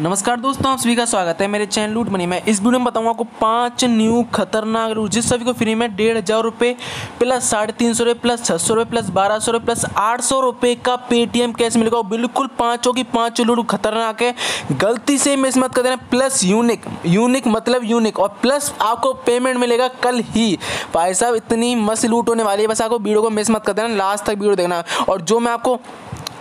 नमस्कार दोस्तों, आप सभी का स्वागत है मेरे चैनल लूट मनी में। इस वीडियो में बताऊँगा आपको पाँच न्यू खतरनाक रूट जिस सभी को फ्री में डेढ़ हज़ार रुपये प्लस साढ़े तीन सौ रुपये प्लस छः सौ रुपये प्लस बारह सौ रुपये प्लस आठ सौ रुपये का पेटीएम कैश मिलेगा बिल्कुल पाँचों की पाँचों लूट खतरनाक है। गलती से मिस मत कर देना। प्लस यूनिक यूनिक मतलब यूनिक और प्लस आपको पेमेंट मिलेगा कल ही। भाई साहब, इतनी मस्त लूट होने वाली है। बस आपको वीडियो को मिस मत कर देना। लास्ट तक वीडियो देखना। और जो मैं आपको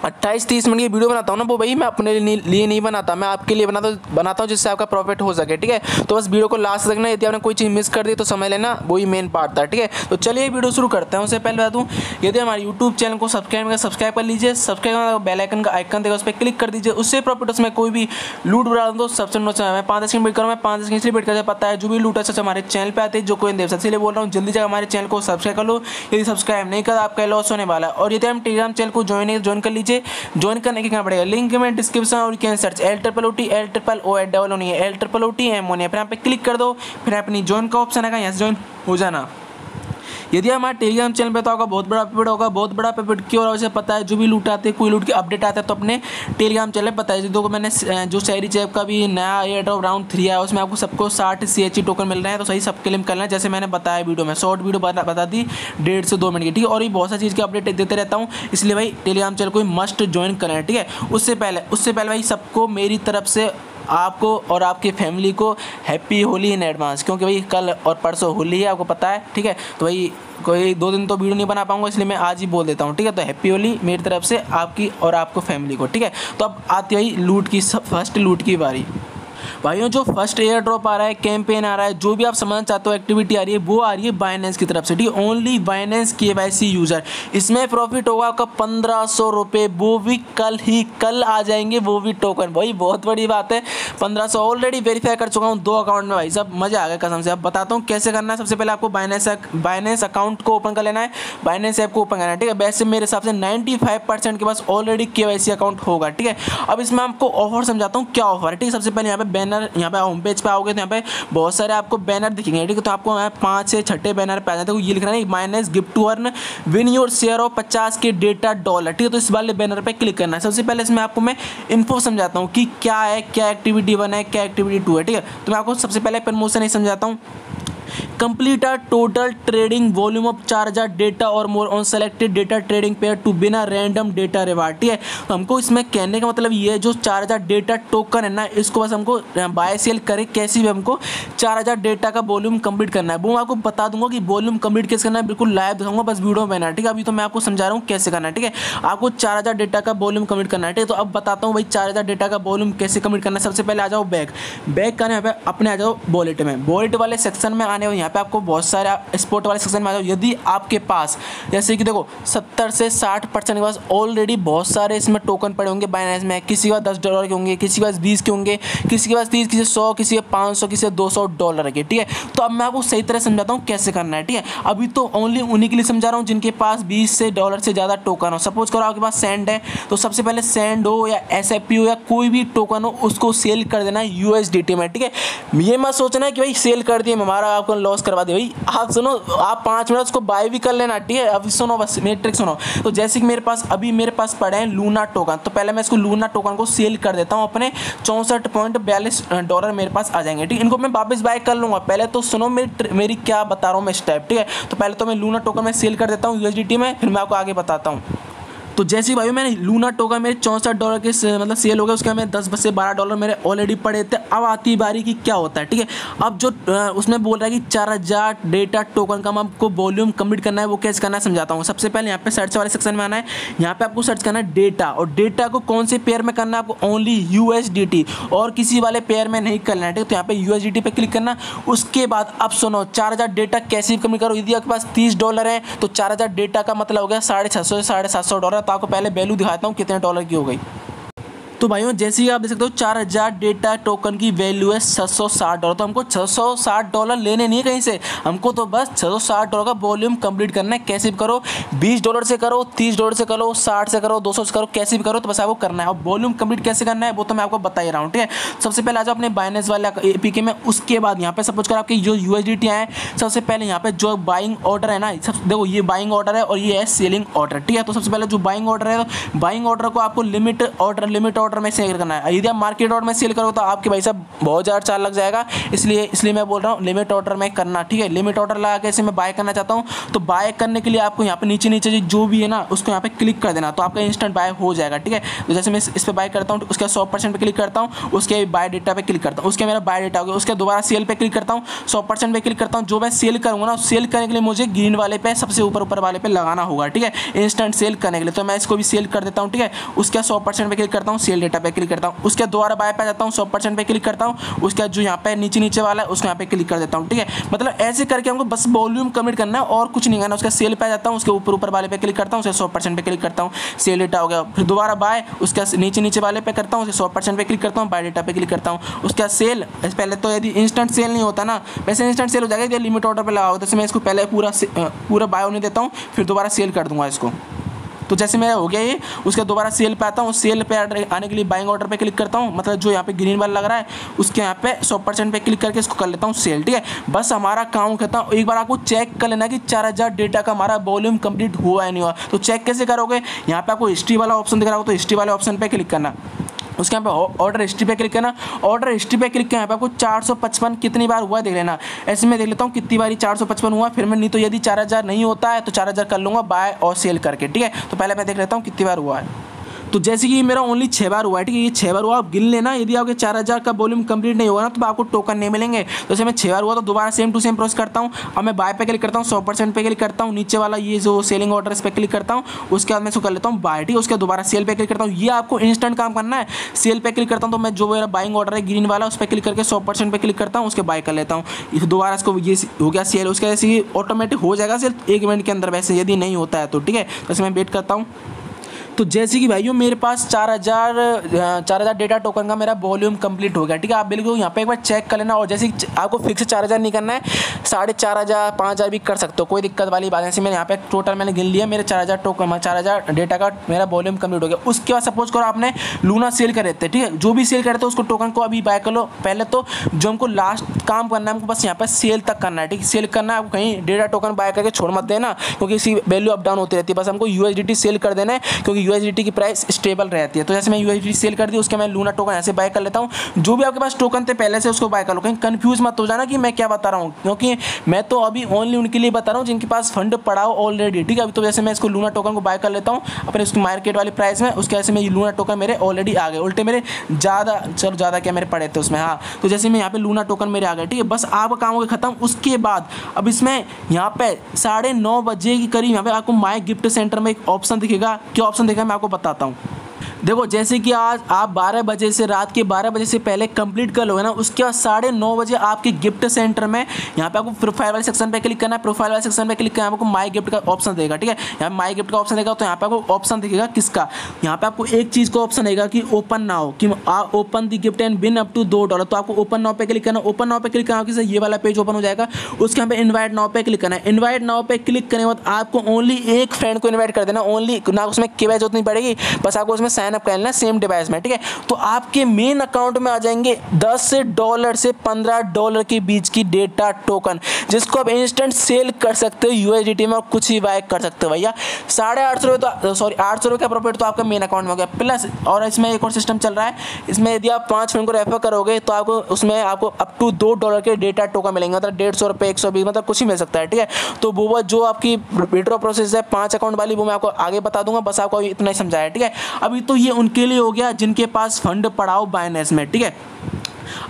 अट्ठाईस तीस मिनट की वीडियो बनाता हूँ ना, वो भाई मैं अपने लिए नहीं बनाता। मैं आपके लिए बनाता बनाता हूँ जिससे आपका प्रॉफिट हो सके, ठीक है? तो बस वीडियो को लास्ट देखना यदि आपने कोई चीज़ मिस कर दी तो समझ लेना, वही मेन पार्ट था, ठीक है? तो चलिए वीडियो शुरू करते हैं। उससे पहले बता दूँ, यदि हमारे यूट्यूब चैनल को सब्सक्राइब कर सब्सक्राइब कर लीजिए। सब्सक्राइब बेल आइकन का आइकन देगा उस पर क्लिक कर दीजिए। उससे प्रॉफिट उसमें कोई भी लूट उड़ा तो सबसे नो मैं पाँच दस मिनट करूँ, मैं पाँच दस मिनट वेट कर पता है, जो भी लूट है हमारे चैनल पर आते हैं, जो कोई देव सबसे बोल रहा हूँ, जल्दी से हमारे चैनल को सब्सक्राइब कर लो। यदि सब्सक्राइब नहीं कर, आपका लॉस होने वाला है। और यदि हम टेलीग्राम चैनल को ज्वाइन ज्वाइन कर लीजिए ज्वाइन करने के क्या पड़ेगा लिंक में डिस्क्रिप्शन और can search L triple O T L triple O add double O नहीं है L triple O T M O नहीं फिर यहाँ पे क्लिक कर दो, फिर अपनी ज्वाइन का ऑप्शन आएगा, यहाँ से ज्वाइन हो जाना। यदि हमारे टेलीग्राम चैनल पे तो होगा बहुत बड़ा पेमेंट होगा बहुत बड़ा पेमेंट क्यों और वैसे पता है जो भी लूट आते हैं कोई लूट की अपडेट आता है तो अपने टेलीग्राम चैनल पता है। देखो मैंने जो शहरी चैप का भी नया एयर राउंड थ्री आया उसमें आपको सबको साठ सी टोकन मिल रहे हैं तो सही सबके लिए करना है। जैसे मैंने बताया वीडियो में शॉर्ट वीडियो बता, दी डेढ़ से दो मिनट की ठीक है? और ये बहुत सारी चीज़ की अपडेट देते रहता हूँ इसलिए भाई टेलीग्राम चैनल को मस्ट ज्वाइन करें ठीक है? उससे पहले उससे पहले भाई सबको मेरी तरफ़ से आपको और आपकी फैमिली को हैप्पी होली इन एडवांस, क्योंकि भाई कल और परसों होली है, आपको पता है, ठीक है? तो भाई कोई दो दिन तो वीडियो नहीं बना पाऊँगा, इसलिए मैं आज ही बोल देता हूँ, ठीक है? तो हैप्पी होली मेरी तरफ़ से आपकी और आपको फैमिली को, ठीक है? तो अब आती है लूट की फ़र्स्ट लूट की बारी। भाइयों, जो फ़र्स्ट एयर ड्रॉप आ रहा है कैंपेन आ रहा है, जो भी आप समझना चाहते हो एक्टिविटी आ रही है, वो आ रही है बाइनेंस की तरफ़ से, ठीक ओनली बाइनेंस के यूज़र इसमें प्रॉफिट होगा आपका पंद्रह वो भी कल ही, कल आ जाएँगे, वो भी टोकन भाई, बहुत बड़ी बात है। पंद्रह सौ ऑलरेडी वेरीफाई कर चुका हूँ, दो अकाउंट में भाई सब मज़ा आ गया कसम से। अब बताता हूँ कैसे करना है। सबसे पहले आपको बाइनेंस बाइनेंस अकाउंट को ओपन कर लेना है। बाइनेंस ऐप को ओपन करना है, ठीक है? वैसे मेरे हिसाब से नाइन्टी फाइव परसेंट के पास ऑलरेडी के अकाउंट होगा, ठीक है? अब इसमें आपको ऑफ़र समझाता हूँ, क्या ऑफ़र है, ठीक है? सबसे पहले यहाँ पे बैनर यहाँ पे होम पेज पे आओगे तो यहाँ पे बहुत सारे आपको बैनर दिखेंगे, ठीक है? तो आपको यहाँ पाँच से छठे बैनर पे आ जाते हैं। ये लिख रहा है minus gift to earn win your share of पचास के डेटा डॉलर ठीक है? तो इस वाले बैनर पर क्लिक करना है। सबसे पहले इसमें आपको मैं इन्फो समझाता हूँ कि क्या है, क्या एक्टिविटी वन है, क्या एक्टिविटी टू है, ठीक है? तो मैं आपको सबसे पहले प्रमोशन ही समझाता हूँ। Complete are total trading volume of चार हज़ार डेटा और more on selected data trading pair to बिना रैंडम डेटा रिवार्ड ठीक है? तो हमको इसमें कहने का मतलब ये जो चार हज़ार डेटा टोकन है ना, इसको बस हमको बाय सेल करे, कैसी भी हमको चार हज़ार डेटा का वॉल्यूम कंप्लीट करना है। वो मैं आपको बता दूँगा कि वॉल्यूम कंप्लीट कैसे करना है, बिल्कुल लाइव दिखाऊँगा, बस वीडियो में बना, ठीक है? अभी तो मैं आपको समझा रहा हूँ कैसे करना है, ठीक है? आपको चार हज़ार डेटा का वॉल्यूम कंप्लीट करना है, ठीक है? तो अब बताता हूँ भाई चार हज़ार डेटा का वॉल्यूम कैसे कंप्लीट करना है। सबसे पहले आ जाओ बैग। बैग करने अपने आ जाओ वॉलेट में। वॉलेट वाले सेक्शन में आने यहाँ पे आपको बहुत सारे स्पोर्ट वाले सेक्शन में आ जाओ यदि आपके पास, जैसे कि देखो, सत्तर से साठ परसेंट के पास ऑलरेडी बहुत सारे इसमें टोकन पड़े होंगे बाइनेंस में। किसी के पास दस डॉलर के होंगे, किसी के पास बीस के होंगे, किसी के पास तीस, किसी सौ, किसी के पाँच सौ, किसी दो सौ डॉलर के, ठीक है? तो अब मैं आपको सही तरह समझाता हूँ कैसे करना है, ठीक है? अभी तो ओनली उन्हीं के लिए समझा रहा हूँ जिनके पास बीस से डॉलर से ज़्यादा टोकन हो। सपोज़ करो आपके पास सेंड है तो सबसे पहले सेंड हो या एस हो या कोई भी टोकन हो, उसको सेल कर देना है यू में, ठीक है? ये मत सोचना है कि भाई सेल कर दिए, हमारा आपको लॉस करवा दिया भाई, आप सुनो, आप पाँच मिनट उसको बाय भी कर लेना, ठीक है? अभी सुनो बस मेरी ट्रिक सुनो। तो जैसे कि मेरे पास, अभी मेरे पास पड़े हैं लूना टोकन तो पहले मैं इसको लूना टोकन को सेल कर देता हूँ अपने चौंसठ पॉइंट बयालीस डॉलर मेरे पास आ जाएँगे, ठीक? इनको मैं वापस बाय कर लूँगा। पहले तो सुनो, मेरी मेरी क्या बता रहा हूँ मैं स्टेप ठीक है? तो पहले तो मैं लूना टोकन में सेल कर देता हूँ यूएसडीटी में, फिर मैं आपको आगे बताता हूँ। तो जैसे भाई, मैंने लूना टोका, मेरे चौंसठ डॉलर के मतलब सेल हो गया उसके में दस से बारह डॉलर मेरे ऑलरेडी पड़े थे। अब आती बारी की क्या होता है, ठीक है? अब जो उसमें बोल रहा है कि चार हज़ार डेटा टोकन का आपको वॉल्यूम कंप्लीट करना है, वो कैसे करना है समझाता हूँ। सबसे पहले यहाँ पे सर्च वाले सेक्शन में आना है। यहाँ पे आपको सर्च करना है डेटा और डेटा को कौन से पेयर में करना है आपको? ओनली यूएसडीटी और किसी वाले पेयर में नहीं करना है, ठीक है? तो यहाँ पे यू पे क्लिक करना। उसके बाद अब सुनो, चार हज़ार डेटा कैसे कंप्लीट करो? यदि आपके पास तीस डॉलर है तो चार हज़ार डेटा का मतलब हो गया साढ़े छः सौ से साढ़े सात सौ डॉलर। तो आपको पहले वैल्यू दिखाता हूँ कितने डॉलर की हो गई। तो भाइयों, जैसे ही आप देख सकते हो, चार हज़ार डेटा टोकन की वैल्यू है छः सौ साठ डॉलर तो हमको छः सौ साठ डॉलर लेने नहीं है कहीं से। हमको तो बस छः सौ साठ डॉलर का वॉल्यूम कंप्लीट करना है। कैसे भी करो, बीस डॉलर से करो, तीस डॉलर से करो, साठ से करो, दो सौ से करो, कैसे भी करो तो बस आपको करना है। और वॉल्यूम कंप्लीट कैसे करना है, वो तो मैं आपको बता ही रहा हूँ, ठीक है? सबसे पहले आ जाओ अपने बाइनेस वाले ए में, उसके बाद यहाँ पे सपोज़ करो। आपके जो यू आए सबसे पहले यहाँ पे जो बाइंग ऑर्डर है ना, सब देखो, ये बाइंग ऑर्डर है और ये है सेलिंग ऑर्डर ठीक है? तो सबसे पहले जो बाइंग ऑर्डर है बाइंग ऑर्डर को आपको लिमिट ऑर्डर लिमिट ऑर्डर में सेल करना है। यदि आप मार्केट ऑर्डर में सेल करो तो आपके भाई साहब बहुत ज़्यादा चार्ज लग जाएगा। इसलिए इसलिए मैं बोल रहा हूँ लिमिट ऑर्डर में करना, ठीक है? लिमिट ऑर्डर लगा के इसे मैं बाय करना चाहता हूँ। तो बाय करने के लिए आपको यहाँ पे नीचे नीचे जो भी है ना, उसको यहाँ पे क्लिक कर देना। तो आपका इंस्टेंट बाय हो जाएगा, ठीक है? तो जैसे मैं इस पर बाय करता हूँ उसके सौ परसेंट पर क्लिक करता हूँ, उसके बाय डेटा पे क्लिक करता हूँ। उसके मेरा बाय डेटा हो गया, उसके दोबारा सेल पर क्लिक करता हूँ, सौ परसेंट क्लिक करता हूँ। जो मैं सेल करूँगा ना सेल करने के लिए मुझे ग्रीन वाले पे, सबसे ऊपर ऊपर वाले पे लगाना होगा, ठीक है? इंस्टेंट सेल करने के लिए। तो मैं इसको भी सेल कर देता हूँ, ठीक है? उसके सौ परसेंट पे क्लिक करता हूँ सेल डेटा पे क्लिक करता हूँ। उसके दोबारा बाय पे जाता हूँ, सौ परसेंट पे क्लिक करता हूँ। उसके जो यहाँ पे नीचे नीचे वाला है, उसको यहाँ पे क्लिक कर देता हूँ, ठीक है? मतलब ऐसे करके हमको बस वॉल्यूम कमिट करना है और कुछ नहीं करना उसका सेल पे जाता हूँ, उसके ऊपर ऊपर वाले पे क्लिक करता हूँ उसे सौ परसेंट पे क्लिक करता हूँ। सेल डेटा हो गया। फिर दोबारा बाय उसके नीचे नीचे वाले पे करता हूँ उसे सौ परसेंट पे क्लिक करता हूँ बाय डेटा पे क्लिक करता हूँ। उसका सेल पहले तो यदि इंस्टेंट सेल नहीं होता ना, वैसे इंस्टेंट सेल हो जाएगा, यदि लिमिट ऑर्डर पर लगाओ तो मैं इसको पहले पूरा पूरा बाय होने देता हूँ, फिर दोबारा सेल कर दूँगा इसको। तो जैसे मेरा हो गया ये, उसके दोबारा सेल पे आता हूँ। सेल पे आने के लिए बाइंग ऑर्डर पे क्लिक करता हूँ। मतलब जो यहाँ पे ग्रीन वाला लग रहा है, उसके यहाँ पे सौ परसेंट पे क्लिक करके इसको कर लेता हूँ सेल ठीक है? बस हमारा काम खत्म। एक बार आपको चेक कर लेना कि चार हज़ार डेटा का हमारा वॉल्यूम कंप्लीट हुआ या नहीं हुआ। तो चेक कैसे करोगे? यहाँ पे आपको हिस्ट्री वाला ऑप्शन दिख रहा हो तो हिस्ट्री वाले ऑप्शन पर क्लिक करना। उसके यहाँ पे ऑर्डर हिस्ट्री पे क्लिक करना। ऑर्डर हिस्ट्री पे क्लिक करना यहाँ पे आपको चार सौ पचपन कितनी बार हुआ है देख लेना। ऐसे में देख लेता हूँ कितनी बार चार सौ पचपन हुआ, फिर मैं नहीं तो यदि चार हज़ार नहीं होता है तो चार हज़ार कर लूँगा बाय और सेल करके, ठीक है? तो पहले मैं देख लेता हूँ कितनी बार हुआ है। तो जैसे कि मेरा ओनली छः बार हुआ है, ठीक है? ये छः बार हुआ, आप गिन लेना। यदि आपके चार हज़ार का वॉल्यूम कंप्लीट नहीं होगा ना तो आपको टोकन नहीं मिलेंगे। तो जैसे मैं छः बार हुआ तो दोबारा सेम टू सेम प्रोसेस करता हूँ। अब मैं बाय पे क्लिक करता हूँ, सौ परसेंट पे क्लिक करता हूँ। नीचे वाला ये जो सेलिंग ऑर्डर इस पर क्लिक करता हूँ, उसके बाद मैं इसको कर लेता हूँ बाय ठीक? है उसके दोबारा सेल पे क्लिक करता हूँ। ये आपको इंस्टेंट काम करना है। सेल पे क्लिक करता हूँ तो मैं जो मेरा बाइंग ऑर्डर है ग्रीन वाला, उस पर क्लिक करके सौ परसेंट पे क्लिक करता हूँ, उसके बाय कर लेता हूँ। दोबारा इसको ये हो गया सेल उसके जैसे ऑटोमेटिक हो जाएगा सिर्फ़ एक मिनट के अंदर, वैसे यदि नहीं होता है तो ठीक है? वैसे मैं वेट करता हूँ। तो जैसे कि भाइयों, मेरे पास चार हज़ार चार हज़ार डेटा टोकन का मेरा वॉल्यूम कंप्लीट हो गया, ठीक है? आप बिल्कुल यहाँ पे एक बार चेक कर लेना और जैसे आपको फिक्स चार हज़ार नहीं करना है, साढ़े चार हज़ार, पाँच हज़ार भी कर सकते हो, कोई दिक्कत वाली बात नहीं। मैंने यहाँ पे टोटल मैंने गिन लिया, मेरे चार हज़ार टोकन चार हज़ार डेटा का मेरा वॉल्यूम कंप्लीट हो गया। उसके बाद सपोज़ करो आपने लूना सेल कर देते ठीक है? जो भी सेल कर थे, उसको टोकन को अभी बाय कर लो। पहले तो जो हमको लास्ट काम करना है, हमको बस यहाँ पर सेल तक करना है, ठीक है? सेल करना है, आपको कहीं डेटा टोकन बाय करके छोड़ मत देना, क्योंकि इसी वैल्यू अप डाउन होती रहती है। बस हमको यूएसडीटी सेल कर देना है, क्योंकि यू की प्राइस स्टेबल रहती है। तो जैसे मैं यू सेल कर दी, उसके मैं लूना टोकन ऐसे बाय कर लेता हूँ। जो भी आपके पास टोकन थे, पहले से उसको बाय कर लो। कहीं कन्फ्यूज़ मत हो जाना कि मैं क्या बता रहा हूँ। क्योंकि मैं तो अभी ओनली उनके लिए बता रहा हूँ, जिनके पास फंड पड़ा हो ऑलरेडी ठीक है? अभी तो जैसे मैं इसको लूना टोकन को बाय कर लेता हूँ, अपने उसकी मार्केट वाली प्राइस में, उसके ऐसे में लूना टोकन मेरे ऑलरेडी आ गए। उल्टे मेरे ज़्यादा, चलो ज़्यादा क्या मेरे पड़े थे उसमें हाँ। तो जैसे मैं यहाँ पे लूना टोकन मेरे आ गए, ठीक है? बस आपका काम हो गया खत्म। उसके बाद, अब इसमें यहाँ पे साढ़े नौ बजे के करीब यहाँ पे आपको माई गिफ्ट सेंटर में एक ऑप्शन दिखेगा। क्या ऑप्शन मैं आपको बताता हूँ। देखो, जैसे कि आज आप 12 बजे से रात के 12 बजे से पहले कंप्लीट कर लोगे ना, उसके बाद साढ़े नौ बजे आपके गिफ्ट सेंटर में यहाँ पे आपको प्रोफ़ाइल वाले सेक्शन पे क्लिक करना है। प्रोफ़ाइल वाले सेक्शन पे क्लिक करना आपको माई गिफ्ट का ऑप्शन देगा, ठीक है? यहाँ माई गिफ्ट का ऑप्शन देगा तो यहाँ पे आपको ऑप्शन दिखेगा किसका? यहाँ पे आपको एक चीज़ का ऑप्शन देगा कि ओपन नाउ कि open the gift and win up to दो डॉलर तो आपको ओपन नाउ पे क्लिक करना ओपन नाव पे क्लिक करना कि ये वाला पेज ओपन हो जाएगा। उसके यहाँ पे इन्वाइट नाव पे क्लिक करना है। इन्वाइट नाउ पे क्लिक करने के बाद आपको ओनली एक फ्रेंड को इन्वाइट कर देना। ओनली ना उसमें के ज़रूरत नहीं पड़ेगी, बस आपको उसमें साइन अप कर लेना सेम डिवाइस में, ठीक है? तो आपके मेन अकाउंट में आ जाएँगे दस डॉलर से पंद्रह डॉलर के बीच की डेटा टोकन जिसको आप इंस्टेंट सेल कर सकते हो यू में और कुछ ही बाय कर सकते हो भैया। साढ़े आठ सौ रुपये तो सॉरी आठ सौ रुपये का प्रॉफिट तो आपका मेन अकाउंट में हो गया। प्लस और इसमें एक और सिस्टम चल रहा है। इसमें यदि आप पाँच फ्रेंड को रेफर करोगे तो आपको उसमें आपको अप टू दो डॉलर के डेटा टोकन मिलेंगे। मतलब डेढ़ सौ रुपये एक सौ बीस मतलब कुछ ही मिल सकता है, ठीक है? तो वो जो आपकी विड्रॉ प्रोसेस है, पाँच अकाउंट वाली, वो मैं आपको आगे बता दूँगा। बस आपको इतना ही समझाया ठीक है? अभी तो ये उनके लिए हो गया जिनके पास फंड पड़ाओ बायनेस में ठीक है?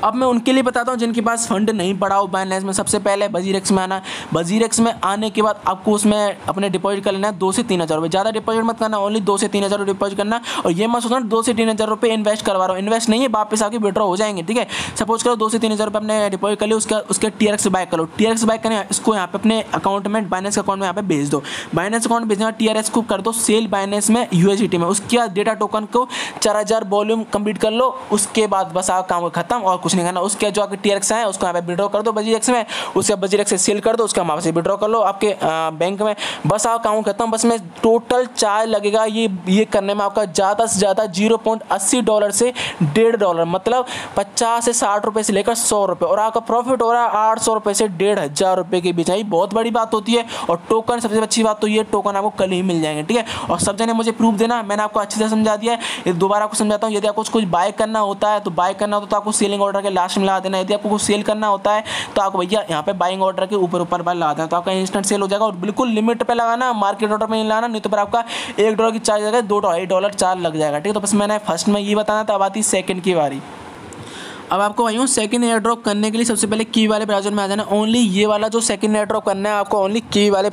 अब मैं उनके लिए बताता हूँ, जिनके पास फंड नहीं पड़ा हो बैलेंस में। सबसे पहले बजीरेक्स में आना। बजीरेक्स में आने के बाद आपको उसमें अपने डिपॉजिट कर लेना है दो से तीन हज़ार रुपये ज़्यादा डिपॉजिट मत करना ओनली दो से तीन हज़ार डिपॉजिट करना। और ये मत सोचना, दो से तीन हज़ार रुपये इन्वेस्ट करवा रहा हूँ। इन्वेस्ट नहीं है, वापस आके विड्रॉ हो जाएँगे, ठीक है? सपोज़ करो दो से तीन हज़ार रुपये अपने डिपॉजिट कर लिया, उसका, उसके टी आर बाय करो। टी आर बाय करें इसको यहाँ पे अपने अकाउंट में बाइनेंस अकाउंट में यहाँ पे भेज दो। बाइनेंस अकाउंट भेजना टी आर एस को कर दो सेल बाइनेंस में यू में। उसके डेटा टोकन को चार हज़ार वॉल्यूम कंप्लीट कर लो। उसके बाद बस आप काम खत्म। और कुछ नहीं करना। उसके जो आपके टी एक्स है, उसको यहाँ पे विड्रॉ कर दो बजी एक्स में। उसके बजी एक्स से सेल कर दो, उसके वहाँ से विड्रॉ कर लो आपके बैंक में। बस आप अकाउंट करता हूँ, बस में टोटल चार्ज लगेगा। ये ये करने में आपका ज़्यादा से ज़्यादा ज़ीरो पॉइंट अस्सी डॉलर से डेढ़ डॉलर मतलब पचास से साठ रुपये से लेकर सौ रुपये और आपका प्रॉफिट हो रहा है आठ सौ रुपये से डेढ़ हज़ार रुपये के बीच ये बहुत बड़ी बात होती है। और टोकन सबसे अच्छी बात तो ये टोकन आपको कल ही मिल जाएँगे, ठीक है? और सब जने मुझे प्रूफ देना। मैंने आपको अच्छे से समझा दिया है। दोबारा आपको समझाता हूँ। यदि आपको कुछ बाय करना होता है तो बाय करना होता तो आपको सेलिंग ऑर्डर के लास्ट में ला देना। यदि आपको सेल करना होता है तो आपको भैया यहाँ पे बाइंग ऑर्डर के ऊपर ऊपर पर ला देना। तो आपका इंस्टेंट सेल हो जाएगा और बिल्कुल लिमिट पे लगाना मार्केट ऑर्डर में लाना, नहीं तो फिर आपका एक डॉलर की चार्ज जाएगा दो ढाई डॉलर चार्ज लग जाएगा। ठीक है तो बस मैंने फ़र्स्ट में ये बताना था, अब आती सेकंड की बारी। अब आपको वही हूँ सेकंड एयर ड्रॉप करने के लिए सबसे पहले की वाले ब्राउज़र में आ जाना। ओनली ये वाला जो सेकंड एयर ड्रॉप करना है, आपको ओनली की वाले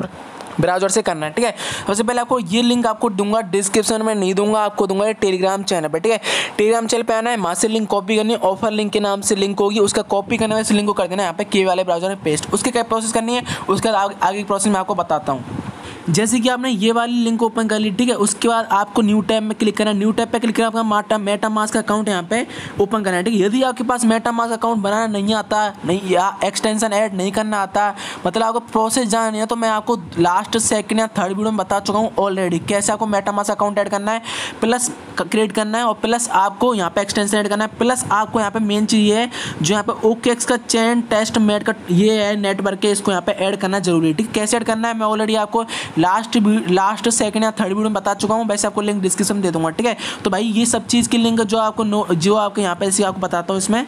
ब्राउज़र से करना है, ठीक है? सबसे पहले आपको ये लिंक आपको दूँगा डिस्क्रिप्शन में नहीं दूँगा, आपको दूँगा ये टेलीग्राम चैनल पर ठीक है? टेलीग्राम चैनल पर आना है, वहाँ से लिंक कॉपी करनी है ऑफ़र लिंक के नाम से लिंक होगी, उसका कॉपी करने इस लिंक को कर देना है, यहाँ पे के वाले ब्राउज़र में पेस्ट उसके क्या प्रोसेस करनी है? उसके बाद आगे की प्रोसेस मैं आपको बताता हूँ। जैसे कि आपने ये वाली लिंक ओपन कर ली, ठीक है? उसके बाद आपको न्यू टैब में क्लिक करना है। न्यू टैब पे क्लिक करना आपका माटा मेटा मास का अकाउंट यहाँ पे ओपन करना है, ठीक है? यदि आपके पास मेटा मास अकाउंट बनाना नहीं आता, नहीं, या एक्सटेंशन ऐड नहीं करना आता मतलब आपको प्रोसेस जाननी है तो मैं आपको लास्ट सेकंड या थर्ड वीडियो में बता चुका हूँ ऑलरेडी कैसे आपको मेटा मास अकाउंट ऐड करना है प्लस क्रिएट करना है, और प्लस आपको यहाँ पे एक्सटेंशन ऐड करना है प्लस आपको यहाँ पे मेन चीज़ ये है, जो यहाँ पे ओके एक्स का चैन टेस्ट मेट का ये है नेटवर्क के, इसको यहाँ पे ऐड करना ज़रूरी है, ठीक? कैसे ऐड करना है? मैं ऑलरेडी आपको लास्ट लास्ट सेकंड या थर्ड वीडियो में बता चुका हूँ वैसे आपको लिंक डिस्क्रिप्शन दे दूँगा, ठीक है? तो भाई, ये सब चीज़ की लिंक जो आपको जो आपके यहाँ पे आपको बताता हूँ इसमें।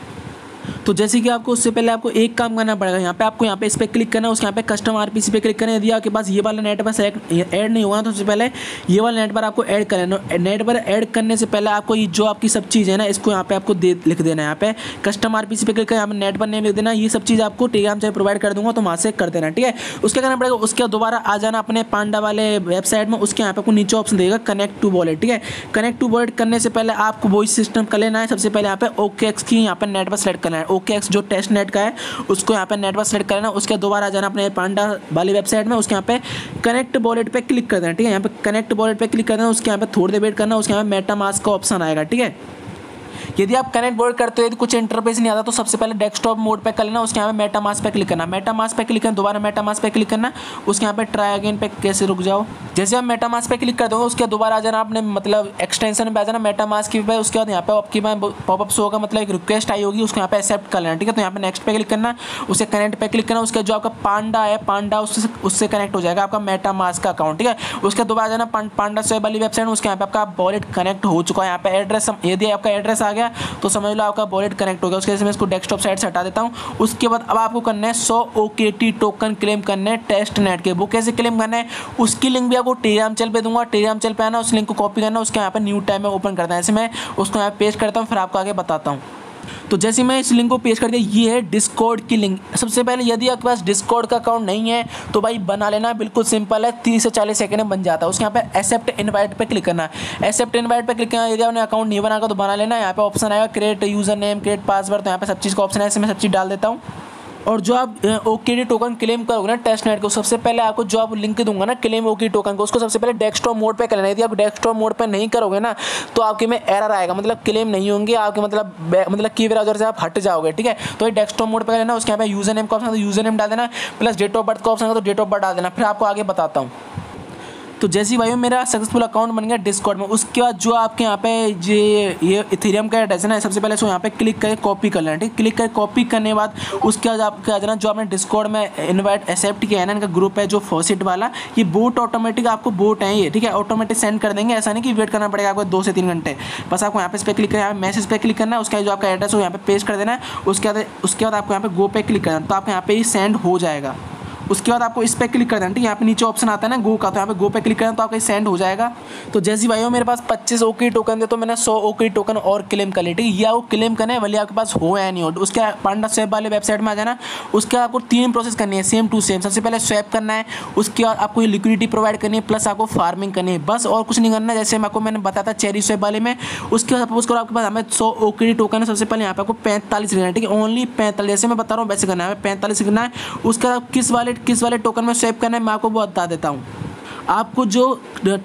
तो जैसे कि आपको उससे पहले आपको एक काम करना पड़ेगा, यहाँ पे आपको यहाँ पे इस पर क्लिक करना है, उसके यहाँ पे कस्टम आरपीसी पे क्लिक करना यदि आपके पास ये वाला नेट पर ऐड नहीं हुआ तो सबसे पहले ये वाला नेट पर आपको ऐड करना नेट पर ऐड करने से पहले आपको ये जो आपकी सब चीज़ है ना, इसको यहाँ पे आपको दे लिख देना है। यहाँ पे कस्टम आर पे क्लिक कर यहाँ पे नेट पर नेम लिख देना ये सब चीज़ आपको टेलीग्राम से प्रोवाइड कर दूँगा तो वहाँ से कर देना, ठीक है? उसके करना पड़ेगा, उसके दोबारा आ जाना अपने पांडा वाले वेबसाइट में, उसके यहाँ पे आपको नीचे ऑप्शन देगा कनेक्ट टू वॉलेट ठीक है? कनेक्ट टू वॉलेट करने से पहले आपको वॉइस सिस्टम कर लेना है। सबसे पहले यहाँ पे ओके एक्स की यहाँ पर नेट पर सेलेक्ट करना है। ओके एक्स जो टेस्ट नेट का है, उसको यहाँ पे नेटवर्क सेलेक्ट करना उसके दोबारा जाना अपने पांडा वाली वेबसाइट में, उसके यहाँ पे कनेक्ट वॉलेट पे क्लिक कर देना, ठीक है? यहाँ पे कनेक्ट वॉलेट पे क्लिक करना उसके यहाँ पे थोड़ी देर वेट करना, उसके यहाँ पे मेटा मास्क का ऑप्शन आएगा, ठीक है? यदि आप कनेक्ट बोर्ड करते हो, यदि कुछ इंटरफेस नहीं आता तो सबसे पहले डेस्कटॉप मोड पर कर लेना, उसके यहाँ पे मेटा मास पे क्लिक करना। मेटा मास पे क्लिक करना, दोबारा मेटा मास पे क्लिक करना, उसके यहाँ पे ट्राई अगेन पे कैसे रुक जाओ। जैसे आप मेटा मास पे क्लिक कर दोगे उसके दोबारा आ जाना, आपने मतलब एक्सटेंशन में आ जाना मेटा मास की पे, उसके बाद यहाँ पे आपकी पॉपअप शो होगा मतलब एक रिक्वेस्ट आई होगी, उसको यहाँ पे एक्सेप्ट कर लेना, ठीक है? तो यहाँ पे नेक्स्ट पे क्लिक करना, उसे कनेक्ट पे क्लिक करना, उसके जो आपका पांडा है पांडा उससे उससे कनेक्ट हो जाएगा आपका मेटा मास का अकाउंट ठीक है? उसके दोबारा जाना पांडा से वाली वेबसाइट उसके यहाँ पे आपका वॉलेट कनेक्ट हो चुका है, यहाँ पे एड्रेस यदि आपका एड्रेस आ गया तो समझ लो आपका वॉलेट कनेक्ट हो गया। उसके मैं इसको डेस्कटॉप साइड से हटा देता हूँ। उसके बाद अब आपको करना है सौ ओ टोकन क्लेम करने हैं टेस्ट नेट के। वो कैसे क्लेम करना है? उसकी लिंक भी आपको टेलीग्राम चैनल पे दूँगा। टेलीग्राम चैनल पे आना, उस लिंक को कॉपी करना, उसके यहाँ पर न्यू टाइम में ओपन करता है। ऐसे मैं उसको यहाँ पेस्ट करता हूँ, फिर आपको आगे बताता हूँ। तो जैसे मैं इस लिंक को पेश कर दिया, ये है डिस्कॉर्ड की लिंक। सबसे पहले यदि आपके पास डिस्कॉर्ड का अकाउंट नहीं है तो भाई बना लेना, बिल्कुल सिंपल है, तीस से चालीस सेकंड में बन जाता है। उसके यहाँ पे एक्सेप्ट इन्वाइट पे क्लिक करना है। एक्सेप्ट इनवाइट पे क्लिक करना यदि आपने अकाउंट नहीं बनाकर तो बना लेना, यहाँ पे ऑप्शन आएगा create user name create password तो यहाँ पर सब चीज़ का ऑप्शन है मैं सब चीज़ डाल देता हूँ। और जो आप ओके डी टोकन क्लेम करोगे ना टेस्ट नेट को, सबसे पहले आपको जो आप लिंक दूँगा ना क्लेम ओके टोकन को, उसको सबसे पहले डेस्कटॉप मोड पे लेना यदि आप डेस्कटॉप मोड पे नहीं करोगे ना तो आपके में एरर आएगा। मतलब क्लेम नहीं होंगे, आपके मतलब मतलब की ब्राउज़र से आप हट जाओगे, ठीक है? तो ये डेस्कटॉप मोड पर लेना, उसके यहाँ पर यूज़र नेम का ऑप्शन यूज़र नेम डाल देना प्लस डेट ऑफ़ बर्थ का ऑप्शन तो डेट ऑफ़ बर्थ डाल देना। फिर आपको आगे बताता हूँ। तो जैसे ही भाई मेरा सक्सेसफुल अकाउंट बन गया डिस्कॉर्ड में, उसके बाद जो आपके यहाँ पे ये ये इथेरियम का एड्रेस है, सबसे पहले इसको यहाँ पे क्लिक करके कॉपी कर लेना ठीक? क्लिक करके कॉपी करने के बाद उसके बाद आपके आ जाना, जो आपने डिस्कॉर्ड में इन्वाइट एक्सेप्ट किया है ना, इनका ग्रुप है जो फॉसिट वाला, ये बोट ऑटोमेटिक आपको बोट है ये, ठीक है? ऑटोमेटिक सेंड कर देंगे, ऐसा नहीं कि वेट करना पड़ेगा आपको दो से तीन घंटे। बस आपको यहाँ पे इस पर क्लिक करना है मैसेज पे क्लिक करना है, उसका जो आपका एड्रेस हो यहाँ पे पेस्ट कर देना है, उसके बाद उसके बाद आपको यहाँ पे गो पे क्लिक करना तो आपको यहाँ पे ही सेंड हो जाएगा। उसके बाद आपको इस पर क्लिक कर देना ठीक है? यहाँ पे नीचे ऑप्शन आता है ना गो का तो यहाँ पे गो पे क्लिक करना तो आपका सेंड हो जाएगा। तो जैसे भाई हो मेरे पास पच्चीस ओके टोकन थे तो मैंने सौ ओके टोकन और क्लेम कर ली, ठीक है? या वो क्लेम करना भले आपके पास हो या नहीं हो उसके पांडा स्वैप वाले वेबसाइट में आ जाना। उसके आपको तीन प्रोसेस करनी है सेम टू सेम सबसे पहले स्वैप करना है, उसके बाद आपको लिक्विडिटी प्रोवाइड करनी है प्लस आपको फ़ार्मिंग करनी है। बस और कुछ नहीं करना, जैसे आपको, मैंने बताया था चेरी स्वैप वाले में, उसके बाद सपोज़ करो आपके पास हमें सौ ओके टोकन है, सबसे पहले यहाँ पे आपको पैंतालीस लिखना है, ठीक है? ओनली पैंतालीस, जैसे मैं बता रहा हूँ, वैसे करना है पैंतालीस लिखना है। उसके बाद किस वाले किस वाले टोकन में सेव करना है मैं आपको बता देता हूँ। आपको जो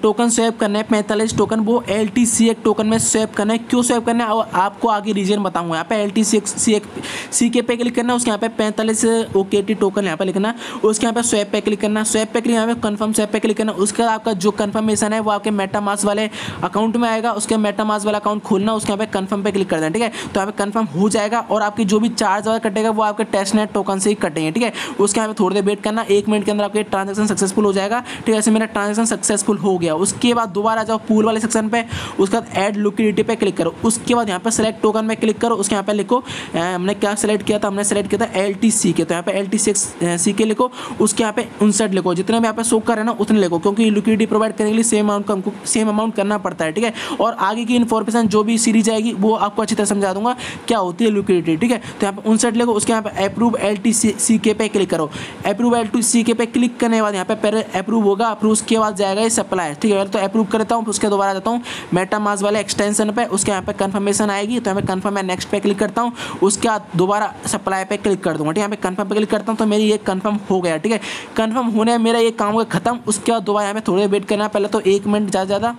टोकन स्वैप करना है, पैंतालीस टोकन वो एल टी सी एक टोकन में स्वैप करना है। क्यों स्वैप करना है? आपको आगे रीजन बताऊँगा। यहाँ पे एल टी सी एक सी एक सी के पे क्लिक करना है, उसके यहाँ पे पैंतालीस ओ के टी टोकन यहाँ पे लिखना है। उसके यहाँ पे स्वैप पे क्लिक करना स्वैप पे क्लिक यहाँ पे कन्फर्म स्वैप पे क्लिक करना उसके आपका जो कन्फर्मेशन है, वो आपके मेटा मास वाले अकाउंट में आएगा। उसके मेटा मास वाला अकाउंट खोलना उसके यहाँ पे कन्फर्म पे क्लिक कर देना, ठीक है? तो यहाँ पे कन्फर्म हो जाएगा और आपकी जो भी चार्ज वगैरह कटेगा, वो आपके टेस्ट नेट टोकन से ही कटेंगे, ठीक है? उसके यहाँ पे थोड़ी देर वेट करना। एक मिनट के अंदर आपके ट्रांजेक्शन सक्सेसफुल हो जाएगा, ठीक है? ऐसे मेरा ट्रांजेक्शन सक्सेसफुल हो गया। उसके बाद दोबारा जाओ पूल वाले सेक्शन पे, उसके बाद एड लिक्विडिटी पे क्लिक करो। उसके बाद यहाँ पे सेलेक्ट टोकन में क्लिक करो। उसके यहाँ पे लिखो हमने क्या सेलेक्ट किया था? हमने सेलेक्ट किया था एल टी सी के। तो यहाँ पे एल टी के लिखो। उसके यहाँ पे उनसठ लिखो। जितने भी यहाँ पे शो कर रहे ना, उतने लिखो। क्योंकि लिक्विडिटी प्रोवाइड करने के लिए सेम अमाउंट हमको सेम अमाउंट करना पड़ता है, ठीक है? और आगे की इन्फॉर्मेशन जो भी सीरीज़ आएगी, वो आपको अच्छी तरह समझा दूँगा, क्या होती है लिक्विडिटी ठीक है? तो यहाँ पे उनसठ लिखो। उसके यहाँ पे अप्रूव एल टी सी के पे क्लिक करो। अप्रूव एल टी सी के पे क्लिक करने के बाद यहाँ पे अप्रूव होगा। अप्रूव उसके बाद जाएगा ये सप्लाई ठीक है तो अप्रूव करता हूँ उसके दोबारा जाता हूँ। मेटा मास वाले एक्सटेंशन पर उसके यहाँ पे कन्फर्मेशन आएगी तो यहाँ पर कन्फर्म है नेक्स्ट पे क्लिक करता हूँ। उसके बाद दोबारा सप्लाई पे क्लिक कर दूँगा। ठीक है, यहाँ पे कन्फर्म पे क्लिक करता हूँ तो मेरी ये कन्फर्म हो गया। ठीक है कन्फर्म होने मेरा ये काम हो खत्म। उसके बाद दोबारा यहाँ पे थोड़ी वेट करना पहले तो एक मिनट ज़्यादा ज़्यादा।